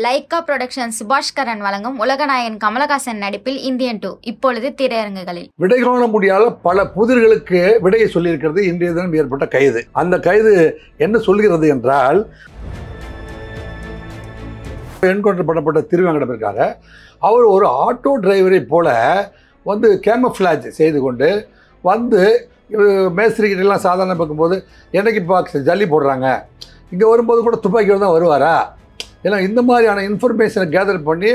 Lyca production Subaskaran வழங்கும் உலகநாயகன் கமலஹாசன் நடிப்பில் Indian two. இப்பொழுது திரையரங்குகளில். விடை காண முடியாத பல புதிர்களுக்கு விடையை சொல்லியிருக்கிறது. இன்றைய தினம் ஏற்பட்ட கைது. அந்த கைது என்ன சொல்கிறது என்றால் என்கவுண்டர் பண்ணப்பட்ட திருவேங்கடம் இருக்காங்க. அவர் ஒரு ஆட்டோ டிரைவரை போல வந்து கேமஃப்ளாஜ் செய்து கொண்டு வந்து மேஸ்திரிகிட்ட சாதாரண பார்க்கும்போது என்னைக்கு பார்க்க ஜல்லி போடுறாங்க? இங்கே வரும்போது கூட துப்பாக்கியோடு தான் வருவாரா? ஏன்னா இந்த மாதிரியான இன்ஃபர்மேஷனை கேதர் பண்ணி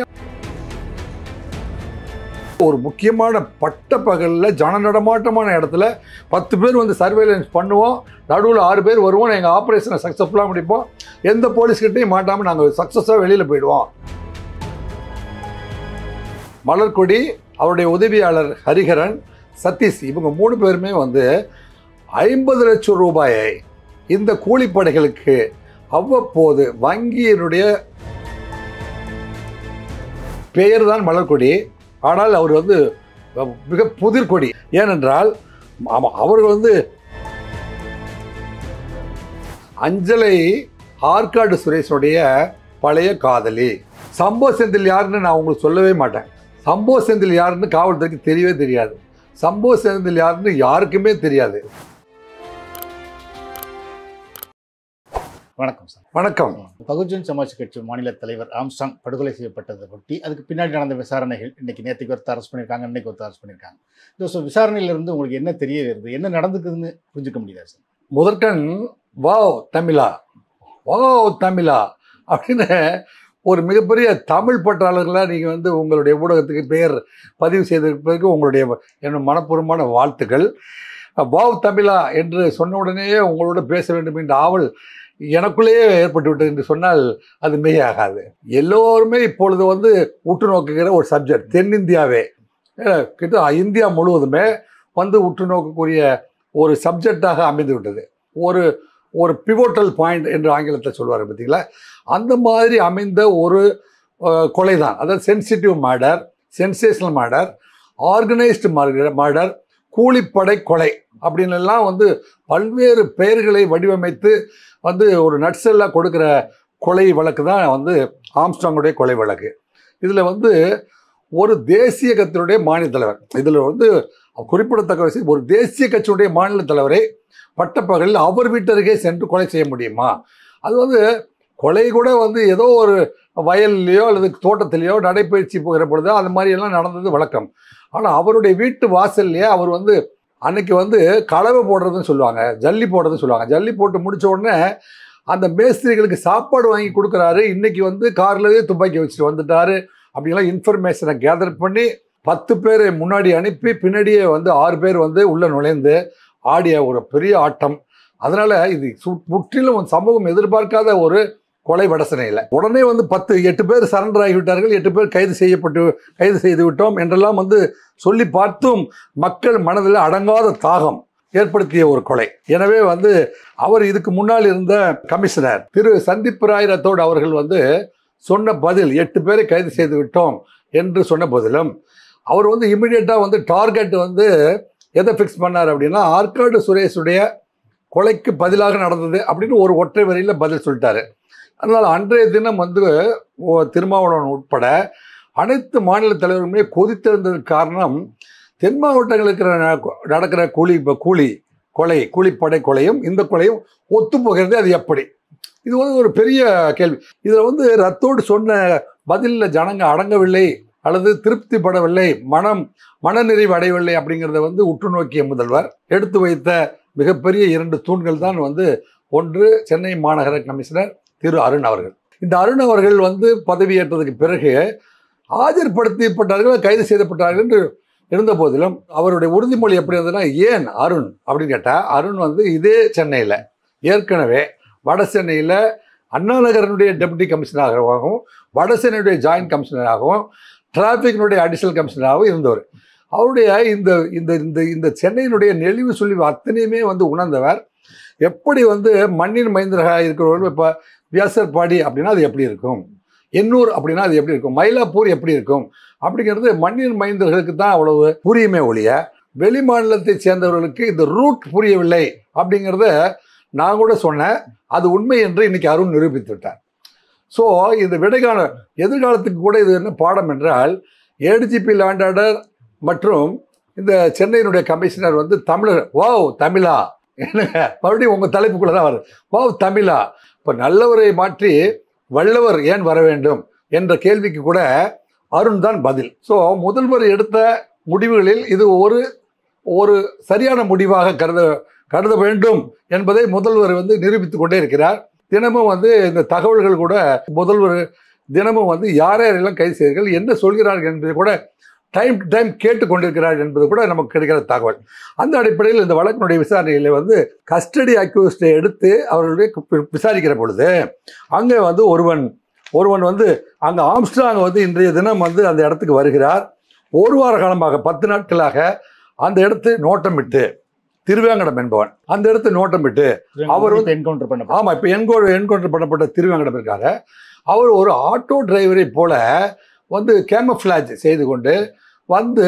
ஒரு முக்கியமான பட்ட பகலில் ஜன நடமாட்டமான இடத்துல பத்து பேர் வந்து சர்வேலன்ஸ் பண்ணுவோம். நடுவில் ஆறு பேர் வருவோம். எங்கள் ஆப்ரேஷனை சக்ஸஸ்ஃபுல்லாக முடிப்போம். எந்த போலீஸ்கிட்டையும் மாட்டாமல் நாங்கள் சக்ஸஸாக வெளியில் போயிடுவோம். மலர்கொடி அவருடைய உதவியாளர் ஹரிஹரன் சதீஷ் இவங்க மூணு பேருமே வந்து ஐம்பது லட்சம் ரூபாயை இந்த கூலிப்படைகளுக்கு அவ்வப்போது வங்கியினுடைய பெயர் தான் மலர்கொடி. ஆனால் அவர் வந்து மிக புதிர்கொடி ஏனென்றால் அவர்கள் வந்து அஞ்சலை ஆற்காடு சுரேஷனுடைய பழைய காதலி. சம்போ செந்தில் யாருன்னு நான் உங்களுக்கு சொல்லவே மாட்டேன். சம்போ செந்தில் யாருன்னு காவல்துறைக்கு தெரியவே தெரியாது. சம்போ செந்தில் யாருன்னு யாருக்குமே தெரியாது. வணக்கம் சார். வணக்கம். பகுஜன் சமாஜ் கட்சி மாநில தலைவர் ஆம்ஸ்டாங் படுகொலை செய்யப்பட்டதை பற்றி அதுக்கு பின்னாடி நடந்த விசாரணைகள் இன்னைக்கு நேற்றுக்கு ஒருத்தர் அரெஸ்ட் பண்ணியிருக்காங்க இன்னைக்கு ஒருத்தர் அரெஸ்ட் பண்ணியிருக்காங்க. இந்த ஸோ விசாரணையிலிருந்து உங்களுக்கு என்ன தெரிய வருது என்ன நடந்துக்குதுன்னு புரிஞ்சுக்க முடியுதா சார்? முதற்கண் வாவ் தமிழா. வாவ் தமிழா. அப்படின்னு ஒரு மிகப்பெரிய தமிழ் பற்றாளர்களாக நீங்கள் வந்து உங்களுடைய ஊடகத்துக்கு பெயர் பதிவு செய்திருப்பதற்கு உங்களுடைய என்னோட மனப்பூர்வமான வாழ்த்துக்கள். வாவ் தமிழா என்று சொன்ன உடனேயே உங்களோட பேச வேண்டும் என்ற ஆவல் எனக்குள்ளேயே ஏற்பட்டு விட்டது என்று சொன்னால் அது மெய்யாகாது. எல்லோருமே இப்பொழுது வந்து உற்று நோக்குகிற ஒரு சப்ஜெக்ட் தென்னிந்தியாவே. கிட்ட இந்தியா முழுவதுமே வந்து உற்று நோக்கக்கூடிய ஒரு சப்ஜெக்டாக அமைந்து விட்டது. ஒரு ஒரு பிவோட்டல் பாயிண்ட் என்று ஆங்கிலத்தில் சொல்வார் பார்த்தீங்களா? அந்த மாதிரி அமைந்த ஒரு கொலை தான் அதாவது sensitive murder sensational murder organised murder கூலிப்படை கொலை அப்படின்லாம் எல்லாம் வந்து பல்வேறு பெயர்களை வடிவமைத்து வந்து ஒரு நட்ஸெல்லாம் கொடுக்குற கொலை வழக்கு தான் வந்து ஆம்ஸ்டாங்குடைய கொலை வழக்கு. இதில் வந்து ஒரு தேசிய கட்சியுடைய மாநில தலைவர். இதில் வந்து குறிப்பிடத்தக்க விஷயம் ஒரு தேசிய கட்சியுடைய மாநில தலைவரை பட்டப்பகலில் அவர் வீட்டருகே சென்று கொலை செய்ய முடியுமா? அது வந்து கொலை கூட வந்து ஏதோ ஒரு வயல்லையோ அல்லது தோட்டத்திலேயோ நடைப்பயிற்சி போகிற பொழுது அது மாதிரி எல்லாம் நடந்தது வழக்கம். ஆனால் அவருடைய வீட்டு வாசல்லையே அவர் வந்து அன்னைக்கு வந்து கலவை போடுறதுன்னு சொல்லுவாங்க ஜல்லி போடுறதுன்னு சொல்லுவாங்க. ஜல்லி போட்டு முடிச்ச உடனே அந்த மேஸ்திரிகளுக்கு சாப்பாடு வாங்கி கொடுக்குறாரு. இன்னைக்கு வந்து கார்லவே துப்பாக்கி வச்சுட்டு வந்துட்டாரு. அப்படிலாம் இன்ஃபர்மேஷனை கேதர் பண்ணி பத்து பேர் முன்னாடி அனுப்பி பின்னாடியே வந்து ஆறு பேர் வந்து உள்ளே நுழைந்து ஆடிய ஒரு பெரிய ஆட்டம். அதனால் இது சு- முற்றிலும் சமூகம் எதிர்பார்க்காத ஒரு கொலை வடசனையில். உடனே வந்து பத்து எட்டு பேர் சரண்டர் ஆகிவிட்டார்கள் எட்டு பேர் கைது செய்யப்பட்டு கைது செய்து விட்டோம் என்றெல்லாம் வந்து சொல்லி பார்த்தும் மக்கள் மனதில் அடங்காத தாகம் ஏற்படுத்திய ஒரு கொலை. எனவே வந்து அவர் இதுக்கு முன்னால் இருந்த கமிஷனர் திரு சந்தீப் ராய் ரத்தோடு அவர்கள் வந்து சொன்ன பதில் எட்டு பேரை கைது செய்து விட்டோம் என்று சொன்ன பதிலும் அவர் வந்து இமிடியேட்டாக வந்து டார்கெட் வந்து எதை ஃபிக்ஸ் பண்ணார் அப்படின்னா ஆற்காடு சுரேஷுடைய கொலைக்கு பதிலாக நடந்தது அப்படின்னு ஒரு ஒற்றை வரியில் பதில் சொல்லிட்டாரு. அதனால் அன்றைய தினம் வந்து திருமாவளவன் உட்பட அனைத்து மாநில தலைவருமே கொதித்திருந்ததுக்கு காரணம் தென் மாவட்டங்களுக்கு இருக்கிற நடக்கிற கூலி இப்போ கூலி கொலை கூலிப்படை கொலையும் இந்த கொலையும் ஒத்து போகிறது அது எப்படி? இது வந்து ஒரு பெரிய கேள்வி. இதில் வந்து ரத்தோடு சொன்ன பதிலில் ஜனங்க அடங்கவில்லை அல்லது திருப்தி படவில்லை மனம் மனநிறைவு அடையவில்லை அப்படிங்கிறத வந்து உற்று நோக்கிய முதல்வர் எடுத்து வைத்த மிகப்பெரிய இரண்டு தூண்கள் தான் வந்து ஒன்று சென்னை மாநகர கமிஷனர் திரு அருண் அவர்கள். இந்த அருண் அவர்கள் வந்து பதவியேற்றதுக்கு பிறகு ஆஜர்படுத்தப்பட்டார்கள் கைது செய்யப்பட்டார்கள் என்று இருந்த போதிலும் அவருடைய உறுதிமொழி எப்படி இருந்ததுன்னா ஏன் அருண் அப்படின்னு கேட்டால் அருண் வந்து இதே சென்னையில் ஏற்கனவே வட சென்னையில் அண்ணா நகரனுடைய டெபுட்டி கமிஷனராகவும் வட சென்னையுடைய ஜாயின்ட் கமிஷனராகவும் டிராஃபிக்கினுடைய அடிஷனல் கமிஷனராகவும் இருந்தவர். அவருடைய இந்த இந்த இந்த இந்த சென்னையினுடைய நெளிவு சுழிவு அத்தனையுமே வந்து உணர்ந்தவர். எப்படி வந்து மண்ணின் மைந்தராக இருக்கிறவர்கள் இப்போ வியாசர்பாடி அப்படின்னா அது எப்படி இருக்கும்? எண்ணூர் அப்படின்னா அது எப்படி இருக்கும்? மயிலாப்பூர் எப்படி இருக்கும்? அப்படிங்கிறது மண்ணின் மைந்தர்களுக்கு தான் அவ்வளவு புரியுமே ஒழிய வெளி மாநிலத்தை சேர்ந்தவர்களுக்கு இந்த ரூட் புரியவில்லை அப்படிங்கிறத நான் கூட சொன்னேன். அது உண்மை என்று இன்னைக்கு அருண் நிரூபித்து விட்டார். ஸோ இந்த விடைகால எதிர்காலத்துக்கு கூட இது என்ன பாடம் என்றால் ஏடிஜிபி லேண்டாடர் மற்றும் இந்த சென்னையினுடைய கமிஷனர் வந்து தமிழர் வாவ் தமிழா என்னங்க? மறுபடியும் உங்கள் தலைப்புக்குள்ளே தான் வருது. வாவ் தமிழா. இப்போ நல்லவரை மாற்றி வல்லவர் ஏன் வர வேண்டும் என்ற கேள்விக்கு கூட அருண் தான் பதில். ஸோ முதல்வர் எடுத்த முடிவுகளில் இது ஒரு ஒரு சரியான முடிவாக கருத கருத வேண்டும் என்பதை முதல்வர் வந்து நிரூபித்து கொண்டே இருக்கிறார். தினமும் வந்து இந்த தகவல்கள் கூட முதல்வர் தினமும் வந்து யார் யாரெல்லாம் கைது செய்தீர்கள் என்ன சொல்கிறார்கள் என்பதை கூட டைம் டு டைம் கேட்டுக்கொண்டிருக்கிறார் என்பது கூட நமக்கு கிடைக்கிற தகவல். அந்த அடிப்படையில் இந்த வழக்கினுடைய விசாரணையில் வந்து கஸ்டடி அக்யூஸ்டை எடுத்து அவர்களுடைய விசாரிக்கிற பொழுது அங்கே வந்து ஒருவன் ஒருவன் வந்து அங்கே ஆம்ஸ்ட்ராங் வந்து இன்றைய தினம் வந்து அந்த இடத்துக்கு வருகிறார். ஒரு வார காலமாக பத்து நாட்களாக அந்த இடத்து நோட்டமிட்டு திருவேங்கடம் என்பவன் அந்த இடத்து நோட்டமிட்டு அவர் வந்து- என்கவுண்டர் பண்ண ஆமாம் இப்போ என்கோ என்கவுண்டர் பண்ணப்பட்ட திருவேங்கடம் இருக்காரு. அவர் ஒரு ஆட்டோ டிரைவரை போல வந்து கேமஃப்ளாஜ் செய்து கொண்டு வந்து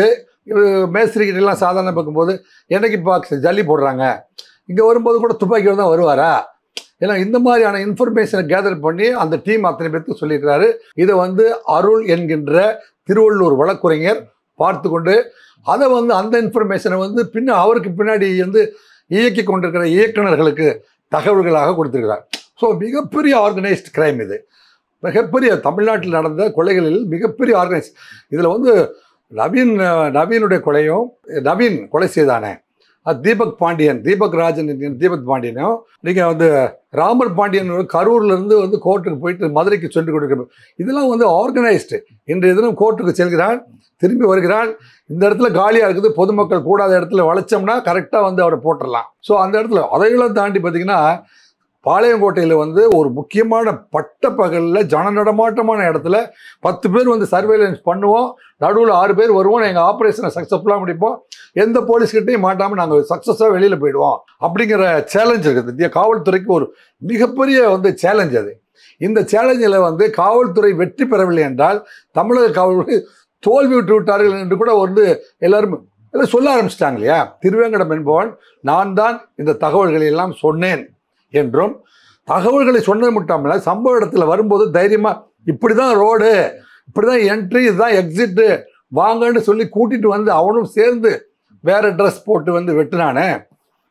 மேஸ்திரிக்கிட்டலாம் சாதாரண பார்க்கும்போது என்னைக்கு பாக்ஸ் ஜல்லி போடுறாங்க? இங்கே வரும்போது கூட துப்பாக்கியோடு தான் வருவாரா? ஏன்னா இந்த மாதிரியான இன்ஃபர்மேஷனை கேதர் பண்ணி அந்த டீம் அத்தனை பேருக்கு சொல்லியிருக்கிறாரு. இதை வந்து அருள் என்கின்ற திருவள்ளூர் வழக்குரைஞர் பார்த்து கொண்டு அதை வந்து அந்த இன்ஃபர்மேஷனை வந்து பின்ன அவருக்கு பின்னாடி வந்து இயக்கி கொண்டிருக்கிற இயக்குநர்களுக்கு தகவல்களாக கொடுத்துருக்கிறார். ஸோ மிகப்பெரிய ஆர்கனைஸ்ட் கிரைம் இது. மிகப்பெரிய தமிழ்நாட்டில் நடந்த கொலைகளில் மிகப்பெரிய ஆர்கனைஸ் இதில் வந்து நவீன் நவீனுடைய கொலையும் நவீன் கொலை செய்தானே? அது தீபக் பாண்டியன் தீபக் ராஜன் தீபக் பாண்டியனும் நீங்கள் வந்து ராமர் பாண்டியன் கரூர்லேருந்து இருந்து வந்து கோர்ட்டுக்கு போயிட்டு மதுரைக்கு சொல்லி கொடுக்கணும் இதெல்லாம் வந்து ஆர்கனைஸ்டு. இன்றைய தினம் கோர்ட்டுக்கு செல்கிறான் திரும்பி வருகிறான். இந்த இடத்துல காலியாக இருக்குது பொதுமக்கள் கூடாத இடத்துல வளைச்சோம்னா கரெக்டாக வந்து அவரை போட்டுடலாம். ஸோ அந்த இடத்துல அதையெல்லாம் தாண்டி பார்த்தீங்கன்னா பாளையங்கோட்டையில் வந்து ஒரு முக்கியமான பட்ட பகலில் ஜன நடமாட்டமான இடத்துல பத்து பேர் வந்து சர்வேலன்ஸ் பண்ணுவோம். நடுவில் ஆறு பேர் வருவோம். எங்கள் ஆப்ரேஷனை சக்ஸஸ்ஃபுல்லாக முடிப்போம். எந்த போலீஸ்கிட்டையும் மாட்டாமல் நாங்கள் சக்ஸஸாக வெளியில் போயிடுவோம். அப்படிங்கிற சேலஞ்ச் இருக்குது. இந்திய காவல்துறைக்கு ஒரு மிகப்பெரிய வந்து சேலஞ்ச் அது. இந்த சேலஞ்சில் வந்து காவல்துறை வெற்றி பெறவில்லை என்றால் தமிழக காவல்துறை தோல்வி விட்டு விட்டார்கள் என்று கூட வந்து எல்லாரும் எல்லாம் சொல்ல ஆரம்பிச்சிட்டாங்க இல்லையா? திருவேங்கடம் என்பவன் நான் தான் இந்த தகவல்களை எல்லாம் சொன்னேன். என்றும் தகவல்களை சொன்னது மட்டும் சம்பவ இடத்துல வரும்போது தைரியமாக இப்படி தான் ரோடு இப்படி தான் என்ட்ரி இதுதான் எக்ஸிட்டு வாங்கன்னு சொல்லி கூட்டிட்டு வந்து அவனும் சேர்ந்து வேறு ட்ரெஸ் போட்டு வந்து வெட்டினானே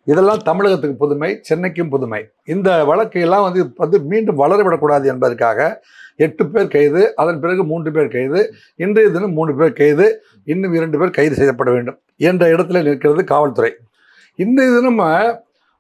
இதெல்லாம் தமிழகத்துக்கு புதுமை சென்னைக்கும் புதுமை. இந்த வழக்கையெல்லாம் வந்து வந்து மீண்டும் வளரவிடக்கூடாது என்பதற்காக எட்டு பேர் கைது அதன் பிறகு மூன்று பேர் கைது இன்றைய தினம் மூன்று பேர் கைது இன்னும் இரண்டு பேர் கைது செய்யப்பட வேண்டும் என்ற இடத்துல நிற்கிறது காவல்துறை. இன்றைய தினம்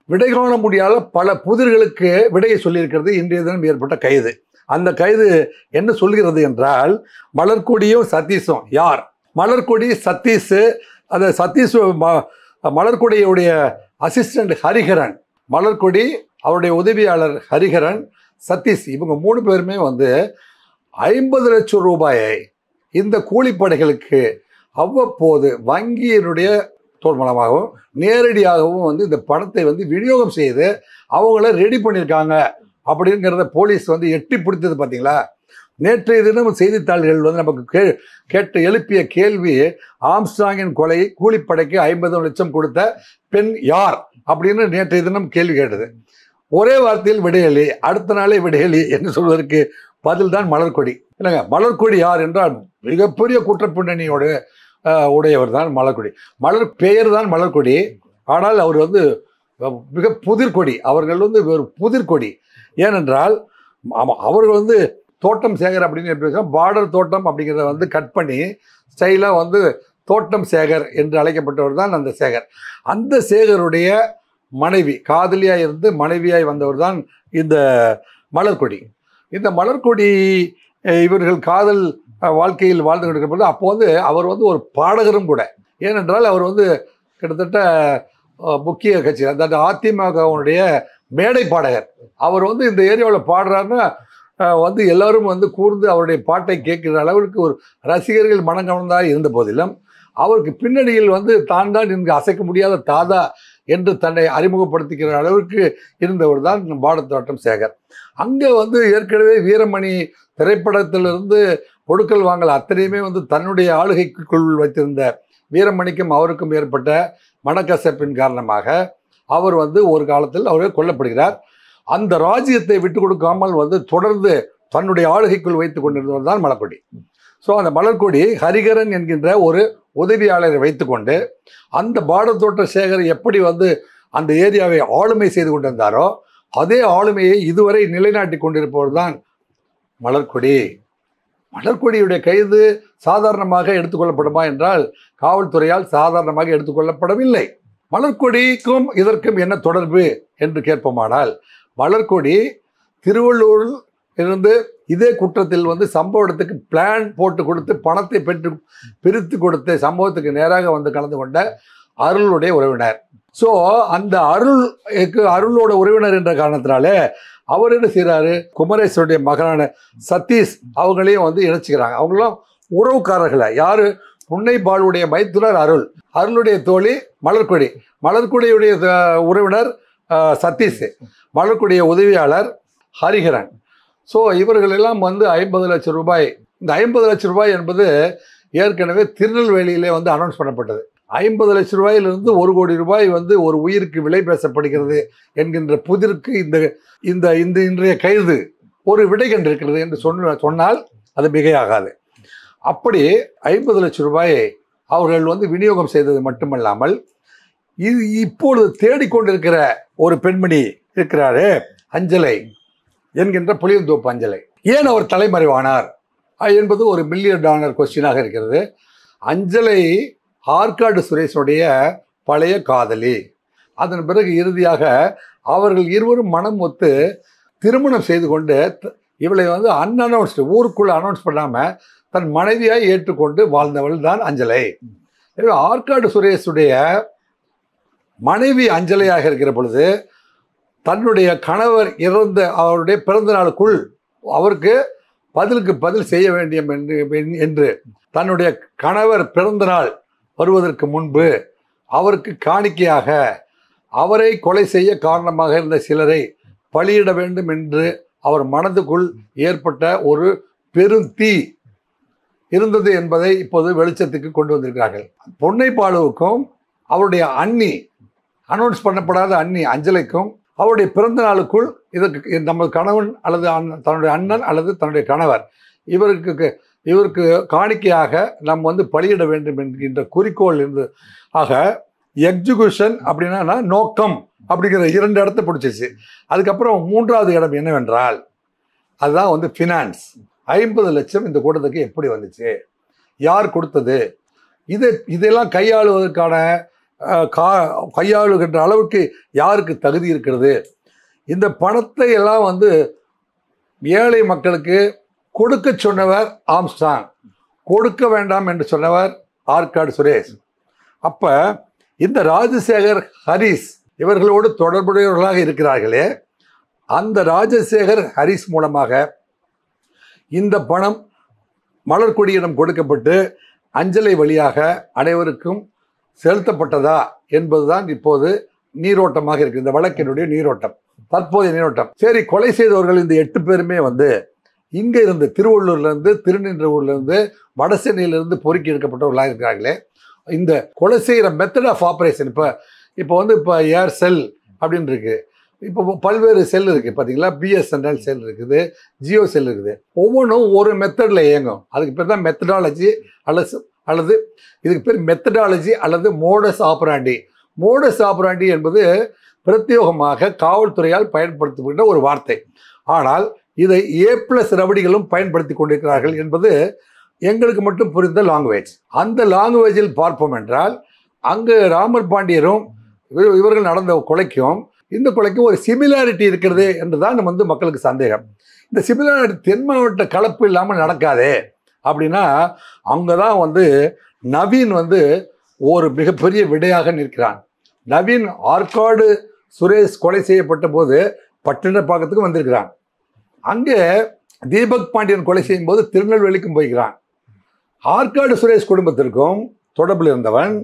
விடை காண முடியாத பல புதிர்களுக்கு விடையை சொல்லியிருக்கிறது. இன்றைய தினம் ஏற்பட்ட கைது. அந்த கைது என்ன சொல்கிறது என்றால் மலர்கொடியும் சதீஷும் யார்? மலர்கொடி சதீஷ் அந்த சதீஷ் ம- மலர்கொடியுடைய அசிஸ்டண்ட் ஹரிஹரன். மலர்கொடி அவருடைய உதவியாளர் ஹரிஹரன் சதீஷ் இவங்க மூணு பேருமே வந்து ஐம்பது லட்சம் ரூபாயை இந்த கூலிப்படைகளுக்கு அவ்வப்போது வங்கியினுடைய தோல் மூலமாகவும் நேரடியாகவும் வந்து இந்த பணத்தை வந்து விநியோகம் செய்து அவங்கள ரெடி பண்ணியிருக்காங்க அப்படிங்கிறத போலீஸ் வந்து எட்டி பிடித்தது பார்த்தீங்களா? நேற்றைய தினம் செய்தித்தாள்கள் வந்து நமக்கு கே கேட்டு எழுப்பிய கேள்வி ஆம்ஸ்டாங்கின் கொலை கூலிப்படைக்கு ஐம்பது லட்சம் கொடுத்த பெண் யார்? அப்படின்னு நேற்றைய தினம் கேள்வி கேட்டது. ஒரே வார்த்தையில் விடையலி அடுத்த நாளே விடையலி என்று சொல்வதற்கு பதில் தான் மலர்கொடி. இல்லைங்க மலர்கொடி யார் என்றால் மிகப்பெரிய குற்றப்பின்னணியோடு உடையவர் தான் மலர்கொடி. மலர் பெயர் தான் மலர்கொடி. ஆனால் அவர் வந்து மிக புதிர்கொடி. அவர்கள் வந்து ஒரு புதிர்கொடி. ஏனென்றால் ஆமாம் அவர்கள் வந்து தோட்டம் சேகர் அப்படின்னு பேசுகிறாங்க பார்டர் தோட்டம் அப்படிங்கிறத வந்து கட் பண்ணி ஸ்டைலாக வந்து தோட்டம் சேகர் என்று அழைக்கப்பட்டவர் தான் அந்த சேகர். அந்த சேகருடைய மனைவி காதலியாக இருந்து மனைவியாய் வந்தவர் தான் இந்த மலர்கொடி. இந்த மலர்கொடி இவர்கள் காதல் வாழ்க்கையில் வாழ்ந்து கொண்டிருக்கும் போது அப்போ வந்து அவர் வந்து ஒரு பாடகரும் கூட. ஏனென்றால் அவர் வந்து கிட்டத்தட்ட முக்கிய கட்சி அதாவது அதிமுகவுடைய மேடை பாடகர். அவர் வந்து இந்த ஏரியாவில் பாடுறாருன்னா வந்து எல்லாரும் வந்து கூர்ந்து அவருடைய பாட்டை கேட்கிற அளவிற்கு ஒரு ரசிகர்கள் மனங்கவர்ந்தாக இருந்த போதிலும் அவருக்கு பின்னணியில் வந்து தான் தான் இங்கு அசைக்க முடியாத தாதா என்று தன்னை அறிமுகப்படுத்திக்கிற அளவிற்கு இருந்தவர் தான் பாடத்தோட்டம் சேகர். அங்கே வந்து ஏற்கனவே வீரமணி திரைப்படத்திலிருந்து கொடுக்கல் வாங்கல் அத்தனையுமே வந்து தன்னுடைய ஆளுகைக்குள் வைத்திருந்த வீரமணிக்கும் அவருக்கும் ஏற்பட்ட மனக்கசப்பின் காரணமாக அவர் வந்து ஒரு காலத்தில் அவர் கொல்லப்படுகிறார். அந்த ராஜ்யத்தை விட்டு கொடுக்காமல் வந்து தொடர்ந்து தன்னுடைய ஆளுகைக்குள் வைத்துக் கொண்டிருந்தவர் தான் மலர்கொடி. ஸோ அந்த மலர்கொடி ஹரிகரன் என்கின்ற ஒரு உதவியாளரை வைத்துக்கொண்டு அந்த பாடத்தோட்ட சேகர் எப்படி வந்து அந்த ஏரியாவை ஆளுமை செய்து கொண்டிருந்தாரோ அதே ஆளுமையை இதுவரை நிலைநாட்டி கொண்டிருப்பவர் தான் மலர்கொடி. மலர்கொடியுடைய கைது சாதாரணமாக எடுத்துக்கொள்ளப்படுமா என்றால் காவல்துறையால் சாதாரணமாக எடுத்துக்கொள்ளப்படவில்லை. மலர்கொடிக்கும் இதற்கும் என்ன தொடர்பு என்று கேட்போமானால் மலர்கொடி திருவள்ளூரில் இருந்து இதே குற்றத்தில் வந்து சம்பவ இடத்துக்கு பிளான் போட்டு கொடுத்து பணத்தை பெற்று பிரித்து கொடுத்து சம்பவத்துக்கு நேராக வந்து கலந்து கொண்ட அருளுடைய உறவினர். ஸோ அந்த அருள் அருளோட உறவினர் என்ற காரணத்தினாலே அவர் என்ன செய்கிறாரு குமரேசனுடைய மகனான சதீஷ் அவங்களையும் வந்து இணைச்சிக்கிறாங்க. அவங்களாம் உறவுக்காரர்களை? யாரு? புன்னை பாலுடைய மைத்துனர் அருள். அருளுடைய தோழி மலர்கொடி. மலர்கொடியுடைய உறவினர் சதீஷ் மலர்கொடிய உதவியாளர் ஹரிஹரன். ஸோ இவர்கள் எல்லாம் வந்து ஐம்பது லட்சம் ரூபாய். இந்த ஐம்பது லட்சம் ரூபாய் என்பது ஏற்கனவே திருநெல்வேலியிலே வந்து அனௌன்ஸ் பண்ணப்பட்டது. ஐம்பது லட்ச ரூபாயிலிருந்து ஒரு கோடி ரூபாய் வந்து ஒரு உயிருக்கு விலை பேசப்படுகிறது என்கின்ற புதிருக்கு இந்த இந்த இந்த இன்றைய கைது ஒரு விடை கண்டிருக்கிறது என்று சொன்ன சொன்னால் அது மிகையாகாது. அப்படி ஐம்பது லட்சம் ரூபாயை அவர்கள் வந்து விநியோகம் செய்தது மட்டுமல்லாமல் இது இப்பொழுது தேடிக்கொண்டிருக்கிற ஒரு பெண்மணி இருக்கிறாரு அஞ்சலை என்கின்ற புளியந்தோப்பு அஞ்சலை. ஏன் அவர் தலைமறைவானார்? என்பது ஒரு மில்லியன் டாலர் கொஸ்டினாக இருக்கிறது. அஞ்சலை ஆற்காடு சுரேஷனுடைய பழைய காதலி. அதன் பிறகு இறுதியாக அவர்கள் இருவரும் மனம் ஒத்து திருமணம் செய்து கொண்டு த- இவளை வந்து அன்அனௌன்ஸ்டு ஊருக்குள்ளே அனௌன்ஸ் பண்ணாமல் தன் மனைவியாக ஏற்றுக்கொண்டு வாழ்ந்தவள் தான் அஞ்சலை. எனவே ஆற்காடு சுரேஷுடைய மனைவி அஞ்சலையாக இருக்கிற பொழுது தன்னுடைய கணவர் இறந்த அவருடைய பிறந்த நாளுக்குள் அவருக்கு பதிலுக்கு பதில் செய்ய வேண்டிய என்று என்று தன்னுடைய கணவர் பிறந்த நாள் வருவதற்கு முன்பு அவருக்கு காணிக்கையாக அவரை கொலை செய்ய காரணமாக இருந்த சிலரை பலியிட வேண்டும் என்று அவர் மனதுக்குள் ஏற்பட்ட ஒரு பெரும் தீ இருந்தது என்பதை இப்போது வெளிச்சத்துக்கு கொண்டு வந்திருக்கிறார்கள். பொன்னை பாலுவுக்கும் அவருடைய அண்ணி அனௌன்ஸ் பண்ணப்படாத அண்ணி அஞ்சலைக்கும் அவருடைய பிறந்த நாளுக்குள் இதற்கு நமது கணவன் அல்லது அண்ணன் தன்னுடைய அண்ணன் அல்லது தன்னுடைய கணவர் இவருக்கு இவருக்கு காணிக்கையாக நம்ம வந்து பலியிட வேண்டும் என்கின்ற குறிக்கோள் இருந்து ஆக எக்ஸிகூஷன் அப்படின்னா நோக்கம் அப்படிங்கிற இரண்டு இடத்த பிடிச்சிச்சு. அதுக்கப்புறம் மூன்றாவது இடம் என்னவென்றால் அதுதான் வந்து ஃபினான்ஸ் ஐம்பது லட்சம் இந்த கூட்டத்துக்கு எப்படி வந்துச்சு? யார் கொடுத்தது? இது இதெல்லாம் கையாளுவதற்கான கா கையாளுகின்ற அளவுக்கு யாருக்கு தகுதி இருக்கிறது? இந்த பணத்தை எல்லாம் வந்து ஏழை மக்களுக்கு கொடுக்க சொன்னவர் ஆம்ஸ்டாங். கொடுக்க வேண்டாம் என்று சொன்னவர் ஆற்காடு சுரேஷ். அப்போ இந்த ராஜசேகர் ஹரிஸ் இவர்களோடு தொடர்புடையவர்களாக இருக்கிறார்களே அந்த ராஜசேகர் ஹரிஸ் மூலமாக இந்த பணம் மலர்கொடியிடம் கொடுக்கப்பட்டு அஞ்சலை வழியாக அனைவருக்கும் செலுத்தப்பட்டதா என்பதுதான் இப்போது நீரோட்டமாக இருக்கு. இந்த வழக்கினுடைய நீரோட்டம் தற்போதைய நீரோட்டம். சரி கொலை செய்தவர்கள் இந்த எட்டு பேருமே வந்து இங்கே இருந்து திருவள்ளூர்லேருந்து திருநின்றவூர்லேருந்து வடசென்னையிலேருந்து பொறுக்கி எடுக்கப்பட்டவர்களாக இருக்கிறார்களே இந்த கொலை செய்கிற மெத்தட் ஆஃப் ஆப்ரேஷன் இப்போ இப்போ வந்து இப்போ ஏர் செல் அப்படின்னு இருக்கு. இப்போ பல்வேறு செல் இருக்குது பார்த்தீங்களா பிஎஸ்என்எல் செல் இருக்குது ஜியோ செல் இருக்குது. ஒவ்வொன்றும் ஒரு மெத்தடில் இயங்கும். அதுக்கு பேர் தான் மெத்தடாலஜி அல்லது அல்லது இதுக்கு பேர் மெத்தடாலஜி அல்லது மோடஸ் ஆப்ராண்டி மோடஸ் ஆப்ராண்டி என்பது பிரத்யேகமாக காவல்துறையால் பயன்படுத்தப்படுகிற ஒரு வார்த்தை. ஆனால் இதை ஏ பிளஸ் ரவடிகளும் பயன்படுத்தி கொண்டிருக்கிறார்கள் என்பது எங்களுக்கு மட்டும் புரிந்த லாங்குவேஜ் அந்த லாங்குவேஜில் பார்ப்போம் என்றால் அங்கு ராமர் பாண்டியரும் இவர்- இவர்கள் நடந்த கொலைக்கும் இந்த கொலைக்கும் ஒரு சிமிலாரிட்டி இருக்கிறது என்றுதான் நம்ம வந்து மக்களுக்கு சந்தேகம். இந்த சிமிலாரிட்டி தென் மாவட்ட கலப்பு இல்லாமல் நடக்காதே அப்படின்னா அங்கே தான் வந்து நவீன் வந்து ஒரு மிகப்பெரிய விடையாக நிற்கிறான். நவீன் ஆற்காடு சுரேஷ் கொலை செய்யப்பட்ட போது பட்டினப்பாக்கத்துக்கு வந்திருக்கிறான். அங்கே தீபக் பாண்டியன் கொலை செய்யும் போது திருநெல்வேலிக்கும் போய்க்கிறான். ஆற்காடு சுரேஷ் குடும்பத்திற்கும் தொடர்பில் இருந்தவன்.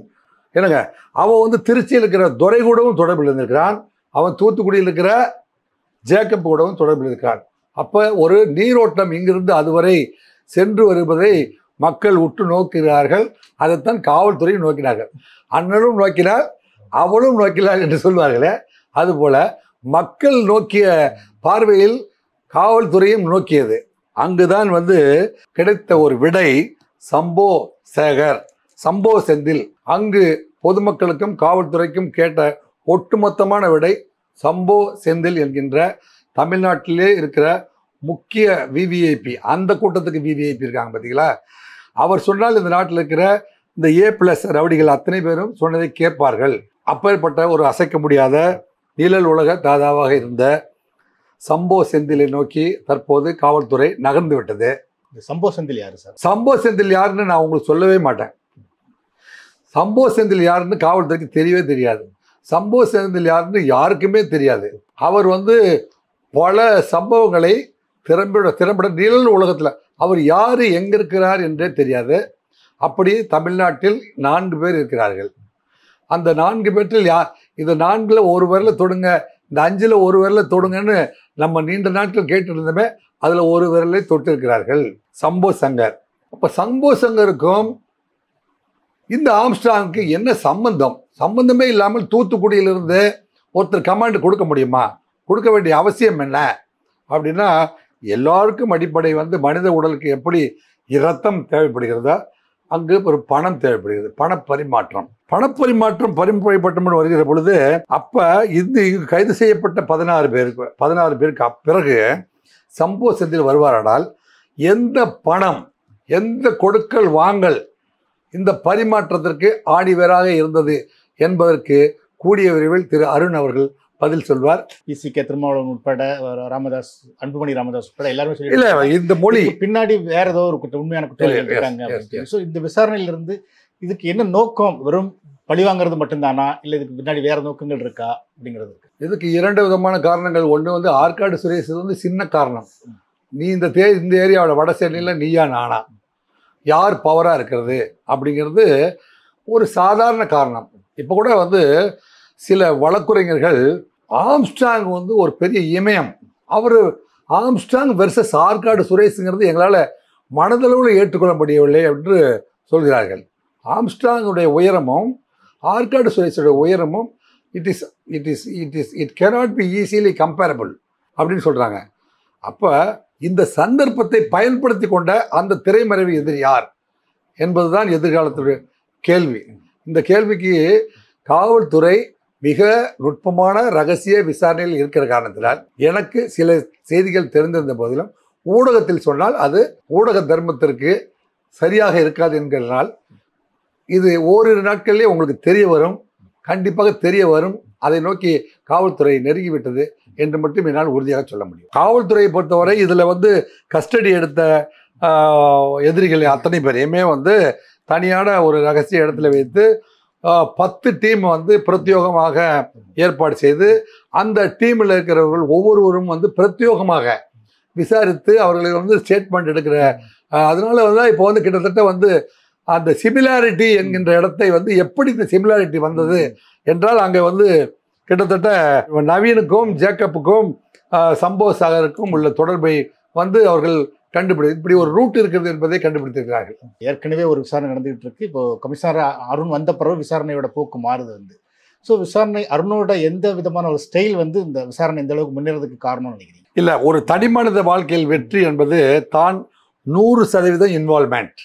என்னங்க அவன் வந்து திருச்சியில் இருக்கிற துரை கூடவும் தொடர்பில் இருந்திருக்கிறான். அவன் தூத்துக்குடியில் இருக்கிற ஜேக்கப் கூடவும் தொடர்பில் இருக்கிறான் அப்போ ஒரு நீரோட்டம் இங்கிருந்து அதுவரை சென்று வருவதை மக்கள் உற்று நோக்கிறார்கள். அதைத்தான் காவல்துறையும் நோக்கினார்கள். அண்ணனும் நோக்கினார் அவளும் நோக்கினார் என்று சொல்வார்களே. அதுபோல மக்கள் நோக்கிய பார்வையில் காவல்துறையும் நோக்கியது. அங்குதான் வந்து கிடைத்த ஒரு விடை சம்போ சேகர். சம்போ செந்தில். அங்கு பொதுமக்களுக்கும் காவல்துறைக்கும் கேட்ட ஒட்டுமொத்தமான விடை சம்போ செந்தில் என்கின்ற தமிழ்நாட்டிலே இருக்கிற முக்கிய விவிஐபி அந்த கூட்டத்துக்கு விவிஐபி இருக்காங்க பார்த்தீங்களா அவர் சொன்னால் இந்த நாட்டில் இருக்கிற இந்த ஏ பிளஸ் ரவுடிகள் அத்தனை பேரும் சொன்னதை கேட்பார்கள். அப்பேற்பட்ட ஒரு அசைக்க முடியாத நிழல் உலக தாதாவாக இருந்த சம்போ செந்திலை நோக்கி தற்போது காவல்துறை நகர்ந்து விட்டது. இந்த சம்போ செந்தில் யாரு சார்? சம்போ செந்தில் யாருன்னு நான் உங்களுக்கு சொல்லவே மாட்டேன். சம்போ செந்தில் யாருன்னு காவல்துறைக்கு தெரியவே தெரியாது. சம்போ செந்தில் யாருன்னு யாருக்குமே தெரியாது. அவர் வந்து பல சம்பவங்களை திறம்பட திறம்பட நிழல் உலகத்தில் அவர் யார் எங்கே இருக்கிறார் என்றே தெரியாது. அப்படி தமிழ்நாட்டில் நான்கு பேர் இருக்கிறார்கள். அந்த நான்கு பேற்றில் யார்? இந்த நான்கில் ஒரு விரல தொடுங்க இந்த அஞ்சில் ஒரு விரல தொடுங்கன்னு நம்ம நீண்ட நாட்கள் கேட்டு இருந்தோமே அதில் ஒரு விரலை தொட்டிருக்கிறார்கள். சம்போ சங்கர். அப்போ சம்போ சங்கருக்கும் இந்த ஆம்ஸ்டாங்க்கு என்ன சம்பந்தம்? சம்பந்தமே இல்லாமல் தூத்துக்குடியிலிருந்து ஒருத்தர் கமாண்ட் கொடுக்க முடியுமா? கொடுக்க வேண்டிய அவசியம் என்ன? அப்படின்னா எல்லாருக்கும் அடிப்படை வந்து மனித உடலுக்கு எப்படி இரத்தம் தேவைப்படுகிறதோ அங்கு ஒரு பணம் தேவைப்படுகிறது பணப்பரிமாற்றம். பணப்பரிமாற்றம் பரிமுறைப்பட்டம் வருகிற பொழுது அப்ப இது கைது செய்யப்பட்ட பதினாறு பேருக்கு பதினாறு பேருக்கு பிறகு சம்பவ சந்தில் வருவாரானால் எந்த பணம் எந்த கொடுக்கல் வாங்கல் இந்த பரிமாற்றத்திற்கு ஆணிவேராக இருந்தது என்பதற்கு கூடிய விரைவில் திரு அருண் அவர்கள் பதில் சொல்வார். இசி கே திருமாவளவன் உட்பட ராமதாஸ் அன்புமணி ராமதாஸ் உட்பட எல்லாருமே சொல்லி இல்ல இந்த மொழி பின்னாடி வேற ஏதோ ஒரு குற்ற உண்மையான குற்றவாளிகள் இருக்காங்க. So, இந்த விசாரணையில இருந்து இதுக்கு என்ன நோக்கம்? வெறும் பழிவாங்கிறது மட்டும்தானா? இல்ல இதுக்கு பின்னாடி வேற நோக்கங்கள் இருக்கா? அப்படிங்கிறது. இதுக்கு இரண்டு விதமான காரணங்கள். ஒன்று வந்து ஆற்காடு சுரேஷ் வந்து சின்ன காரணம். நீ இந்த தே இந்த ஏரியாவோட வட சென்னையில் நீயா நானா? யார் பவராக இருக்கிறது? அப்படிங்கிறது ஒரு சாதாரண காரணம். இப்போ கூட வந்து சில வழக்குரைஞர்கள் ஆம்ஸ்டாங் வந்து ஒரு பெரிய இமயம். அவர் ஆம்ஸ்டாங் வெர்சஸ் ஆற்காடு சுரேஷுங்கிறது எங்களால் மனதளவில் ஏற்றுக்கொள்ள முடியவில்லை என்று சொல்கிறார்கள். ஆம்ஸ்டாங்குடைய உயரமும் ஆற்காடு சுரேஷுடைய உயரமும் it is it is it is it cannot be easily comparable அப்படின்னு சொல்கிறாங்க அப்போ இந்த சந்தர்ப்பத்தை பயன்படுத்தி கொண்ட அந்த திரைமறைவு எதிரி யார் என்பதுதான் எதிர்காலத்துடைய கேள்வி. இந்த கேள்விக்கு காவல்துறை மிக நுட்பமான ரகசிய விசாரணையில் இருக்கிற காரணத்தினால் எனக்கு சில செய்திகள் தெரிந்திருந்த போதிலும் ஊடகத்தில் சொன்னால் அது ஊடக தர்மத்திற்கு சரியாக இருக்காது என்கிறனால் இது ஓரிரு நாட்களிலே உங்களுக்கு தெரிய வரும். கண்டிப்பாக தெரிய வரும். அதை நோக்கி காவல்துறை நெருங்கிவிட்டது என்று மட்டும் என்னால் உறுதியாக சொல்ல முடியும். காவல்துறையை பொறுத்தவரை இதில் வந்து கஸ்டடி எடுத்த எதிரிகள் அத்தனை பேரையுமே வந்து தனியான ஒரு ரகசிய இடத்துல வைத்து பத்து டீம் வந்து பிரத்யோகமாக ஏற்பாடு செய்து அந்த டீமில் இருக்கிறவர்கள் ஒவ்வொருவரும் வந்து பிரத்யோகமாக விசாரித்து அவர்களை வந்து ஸ்டேட்மெண்ட் எடுக்கிற அதனால வந்து இப்போ வந்து கிட்டத்தட்ட வந்து அந்த சிமிலாரிட்டி என்கின்ற இடத்தை வந்து எப்படி இந்த சிமிலாரிட்டி வந்தது என்றால் அங்கே வந்து கிட்டத்தட்ட நவீனுக்கும் ஜேக்கப்புக்கும் சம்போ சாகருக்கும் உள்ள தொடர்பை வந்து அவர்கள் கண்டுபிடி இப்படி ஒரு ரூட் இருக்கிறது என்பதை கண்டுபிடித்திருக்கிறார்கள். ஏற்கனவே ஒரு விசாரணை நடந்துகிட்டு இருக்கு. இப்போ கமிஷனர் அருண் வந்த பிறகு விசாரணையோட போக்கு மாறுது வந்து. ஸோ விசாரணை அருணோட எந்த விதமான ஒரு ஸ்டைல் வந்து இந்த விசாரணை இந்த அளவுக்கு முன்னேறதுக்கு காரணம்னு நினைக்கிறீங்க? இல்லை ஒரு தனிமனித வாழ்க்கையில் வெற்றி என்பது தான் நூறு சதவீதம் இன்வால்மெண்ட்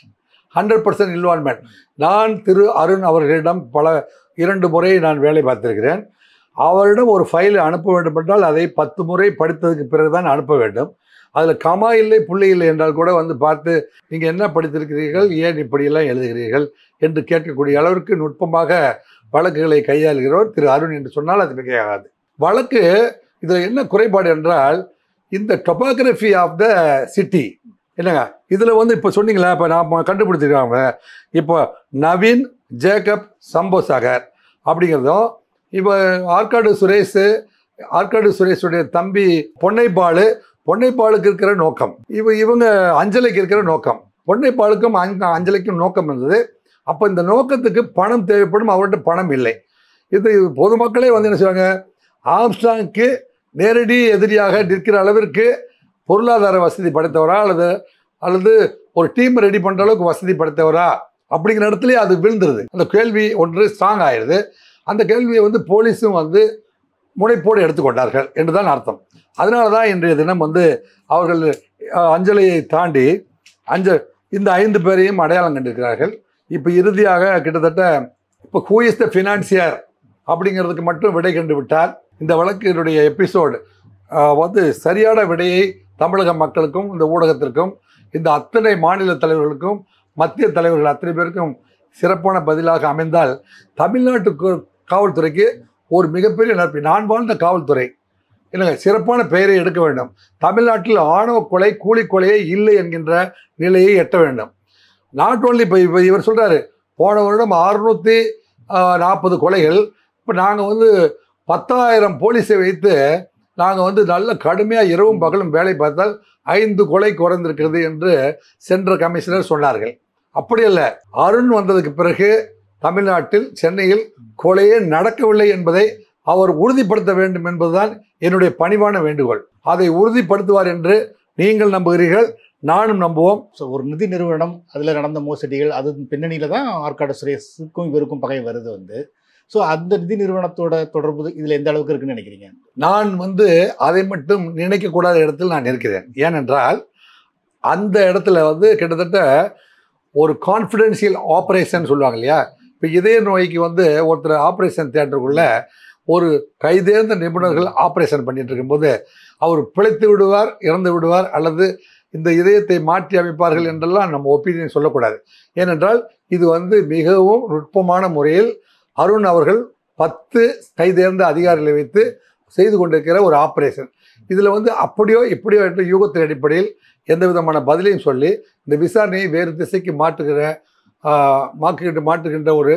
ஹண்ட்ரட் பர்சன்ட் இன்வால்மெண்ட் நான் திரு அருண் அவர்களிடம் பல இரண்டு முறை நான் வேலை பார்த்திருக்கிறேன். அவரிடம் ஒரு ஃபைல் அனுப்ப வேண்டும் என்றால் அதை பத்து முறை படித்ததுக்கு பிறகு தான் அனுப்ப வேண்டும். அதில் கமா இல்லை புள்ளி இல்லை என்றால் கூட வந்து பார்த்து நீங்கள் என்ன படித்திருக்கிறீர்கள்? ஏன் இப்படியெல்லாம் எழுதுகிறீர்கள்? என்று கேட்கக்கூடிய அளவிற்கு நுட்பமாக வழக்குகளை கையாளுகிறவர் திரு அருண் என்று சொன்னால் அது மிகையாகாது. வழக்கு இதில் என்ன குறைபாடு என்றால் இந்த டொபாகிராஃபி ஆஃப் த சிட்டி என்னங்க? இதில் வந்து இப்போ சொன்னீங்களா? இப்போ நான் கண்டுபிடிச்சிருக்காங்க இப்போ நவீன் ஜேக்கப் சம்போசாகர் அப்படிங்கிறதும் இப்போ ஆற்காடு சுரேஷ் ஆற்காடு சுரேஷுடைய தம்பி பொன்னைப்பாலு பொன்னைப்பாலுக்கு இருக்கிற நோக்கம். இவ இவங்க அஞ்சலைக்கு இருக்கிற நோக்கம். பொன்னைப்பாலுக்கும் அஞ்ச- அஞ்சலைக்கும் நோக்கம் இருந்தது. அப்போ இந்த நோக்கத்துக்கு பணம் தேவைப்படும். அவர்கிட்ட பணம் இல்லை. இது பொதுமக்களே வந்து என்ன செய்வாங்க? ஆம்ஸ்டாங்க்கு நேரடி எதிரியாக நிற்கிற அளவிற்கு பொருளாதார வசதி படைத்தவரா? அல்லது அல்லது ஒரு டீம் ரெடி பண்ணுற அளவுக்கு வசதி படைத்தவரா? அப்படிங்கிற இடத்துலயே அது விழுந்துருது. அந்த கேள்வி ஒன்று ஸ்ட்ராங் ஆயிடுது அந்த கேள்வியை வந்து போலீஸும் வந்து முனைப்போடு எடுத்துக்கொண்டார்கள் என்று தான் அர்த்தம். அதனால தான் இன்றைய தினம் வந்து அவர்கள் அஞ்சலியை தாண்டி அஞ்ச இந்த ஐந்து பேரையும் அடையாளம் கண்டிருக்கிறார்கள். இப்போ இறுதியாக கிட்டத்தட்ட இப்போ ஹூ இஸ் த ஃபினான்சியர் அப்படிங்கிறதுக்கு மட்டும் விடை கண்டு விட்டால் இந்த வழக்கினுடைய எபிசோடு வந்து சரியான விடையை தமிழக மக்களுக்கும் இந்த ஊடகத்திற்கும் இந்த அத்தனை மாநில தலைவர்களுக்கும் மத்திய தலைவர்கள் அத்தனை பேருக்கும் சிறப்பான பதிலாக அமைந்தால் தமிழ்நாட்டு காவல்துறைக்கு ஒரு மிகப்பெரிய நற்பி நான் வாழ்ந்த காவல்துறை. இல்லைங்க சிறப்பான பெயரை எடுக்க வேண்டும். தமிழ்நாட்டில் ஆணவ கொலை கூலி கொலையே இல்லை என்கின்ற நிலையை எட்ட வேண்டும். நாட் ஓன்லி இப்போ இப்போ இவர் சொல்கிறாரு போன வருடம் அறுநூற்றி நாற்பது கொலைகள். இப்போ நாங்கள் வந்து பத்தாயிரம் போலீஸை வைத்து நாங்கள் வந்து நல்ல கடுமையாக இரவும் பகலும் வேலை பார்த்தால் ஐந்து கொலை குறைந்திருக்கிறது என்று சென்ற கமிஷனர் சொன்னார்கள். அப்படி இல்லை அருண் வந்ததுக்கு பிறகு தமிழ்நாட்டில் சென்னையில் கொலையே நடக்கவில்லை என்பதை அவர் உறுதிப்படுத்த வேண்டும் என்பதுதான் என்னுடைய பணிவான வேண்டுகோள். அதை உறுதிப்படுத்துவார் என்று நீங்கள் நம்புகிறீர்கள் நானும் நம்புவோம். ஸோ ஒரு நிதி நிறுவனம் அதில் நடந்த மோசடிகள் அது பின்னணியில் தான் ஆற்காடு சுரேஷுக்கும் இவருக்கும் பகை வருது வந்து. ஸோ அந்த நிதி நிறுவனத்தோட தொடர்பு இதில் எந்த அளவுக்கு இருக்குன்னு நினைக்கிறீங்க? நான் வந்து அதை மட்டும் நினைக்கக்கூடாத இடத்தில் நான் இருக்கிறேன். ஏனென்றால் அந்த இடத்துல வந்து கிட்டத்தட்ட ஒரு கான்ஃபிடென்ஷியல் ஆப்ரேஷன் சொல்லுவாங்க இல்லையா? இப்போ இதய நோய்க்கு வந்து ஒருத்தர் ஆப்ரேஷன் தேட்டருக்குள்ளே ஒரு கைதேர்ந்த நிபுணர்கள் ஆப்ரேஷன் பண்ணிட்டு இருக்கும்போது அவர் பிழைத்து விடுவார் இறந்து விடுவார் அல்லது இந்த இதயத்தை மாற்றி அமைப்பார்கள் என்றெல்லாம் நம்ம ஒப்பீனியன் சொல்லக்கூடாது. ஏனென்றால் இது வந்து மிகவும் நுட்பமான முறையில் அருண் அவர்கள் பத்து கைதேர்ந்த அதிகாரிகளை வைத்து செய்து கொண்டிருக்கிற ஒரு ஆப்ரேஷன் இதில் வந்து அப்படியோ இப்படியோ என்ற யூகத்தின் அடிப்படையில் எந்த விதமான பதிலையும் சொல்லி இந்த விசாரணையை வேறு திசைக்கு மாற்றுகிற மாற்றுகின்ற மாற்றுகின்ற ஒரு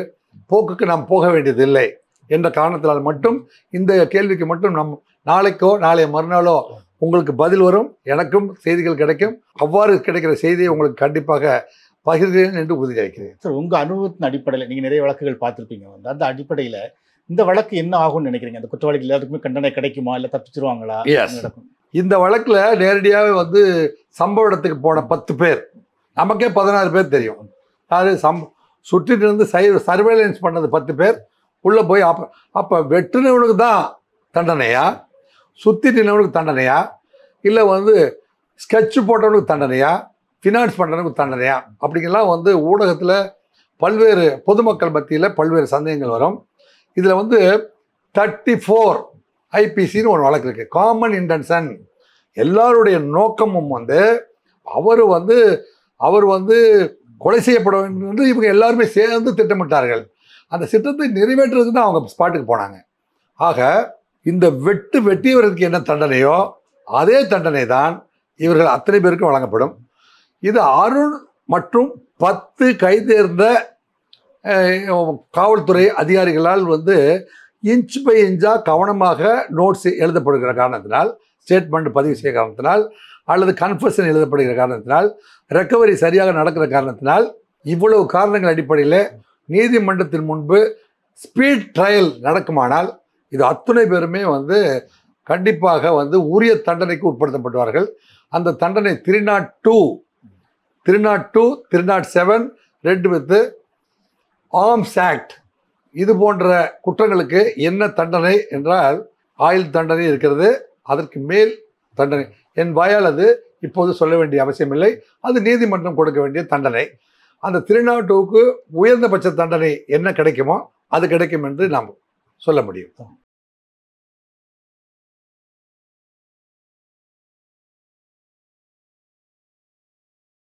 போக்குக்கு நாம் போக வேண்டியதில்லை என்ற காரணத்தினால் மட்டும் இந்த கேள்விக்கு மட்டும் நம் நாளைக்கோ நாளைய மறுநாளோ உங்களுக்கு பதில் வரும். எனக்கும் செய்திகள் கிடைக்கும். அவ்வாறு கிடைக்கிற செய்தியை உங்களுக்கு கண்டிப்பாக பகிர்கிறேன் என்று உறுதியளிக்கிறேன் சார் உங்கள் அனுபவத்தின் அடிப்படையில் நீங்கள் நிறைய வழக்குகள் பார்த்துருப்பீங்க. வந்து அந்த அடிப்படையில் இந்த வழக்கு என்ன ஆகும்னு நினைக்கிறீங்க? அந்த குற்றவாளிகள் எல்லாருக்குமே கண்டனை கிடைக்குமா? இல்லை தப்பிச்சிருவாங்களா? இந்த வழக்கில் நேரடியாக வந்து சம்பவ இடத்துக்கு போன பத்து பேர். நமக்கே பதினாறு பேர் தெரியும். அது சம் சுற்றிட்டு இருந்து சை சர்வேலன்ஸ் பண்ணது பத்து பேர். உள்ளே போய் அப்போ அப்போ வெட்டுனவனுக்கு தான் தண்டனையா? சுற்றி நின்றவனுக்கு தண்டனையா? இல்லை வந்து ஸ்கெட்ச் போட்டவனுக்கு தண்டனையா? ஃபினான்ஸ் பண்ணுறவனுக்கு தண்டனையா? அப்படிங்கெல்லாம் வந்து ஊடகத்தில் பல்வேறு பொதுமக்கள் மத்தியில் பல்வேறு சந்தேகங்கள் வரும். இதில் வந்து தேர்ட்டி ஃபோர் ஐபிசின்னு ஒரு வழக்கு இருக்குது காமன் இன்டென்ஷன் எல்லாருடைய நோக்கமும் வந்து அவர் வந்து அவர் வந்து கொலை செய்யப்பட வேண்டும் என்று இவங்க எல்லாருமே சேர்ந்து திட்டமிட்டார்கள். அந்த திட்டத்தை நிறைவேற்றுறதுக்கு தான் அவங்க ஸ்பாட்டுக்கு போனாங்க. ஆக இந்த வெட்டு வெட்டியவர்களுக்கு என்ன தண்டனையோ அதே தண்டனை தான் இவர்கள் அத்தனை பேருக்கும் வழங்கப்படும். இது அருண் மற்றும் பத்து கைதேர்ந்த காவல்துறை அதிகாரிகளால் வந்து இன்ச் பை இன்ச்சாக கவனமாக நோட்ஸ் எழுதப்படுகிற காரணத்தினால் ஸ்டேட்மெண்ட் பதிவு செய்ய காரணத்தினால் அல்லது கன்ஃபர்ஷன் எழுதப்படுகிற காரணத்தினால் ரெக்கவரி சரியாக நடக்கிற காரணத்தினால் இவ்வளவு காரணங்கள் அடிப்படையில் நீதிமன்றத்தின் முன்பு ஸ்பீட் ட்ரையல் நடக்குமானால் இது அத்துணை பேருமே வந்து கண்டிப்பாக வந்து உரிய தண்டனைக்கு உட்படுத்தப்படுவார்கள். அந்த தண்டனை three nought two three nought two three nought seven read with Arms Act. இது போன்ற குற்றங்களுக்கு என்ன தண்டனை என்றால் ஆயுள் தண்டனை இருக்கிறது அதற்கு மேல் தண்டனை. என் வாயால் அது இப்போது சொல்ல வேண்டிய அவசியமில்லை. அது நீதிமன்றம் கொடுக்க வேண்டிய தண்டனை. அந்த திருநாட்டுவுக்கு உயர்ந்தபட்ச தண்டனை என்ன கிடைக்குமோ அது கிடைக்கும் என்று நாம் சொல்ல முடியும்.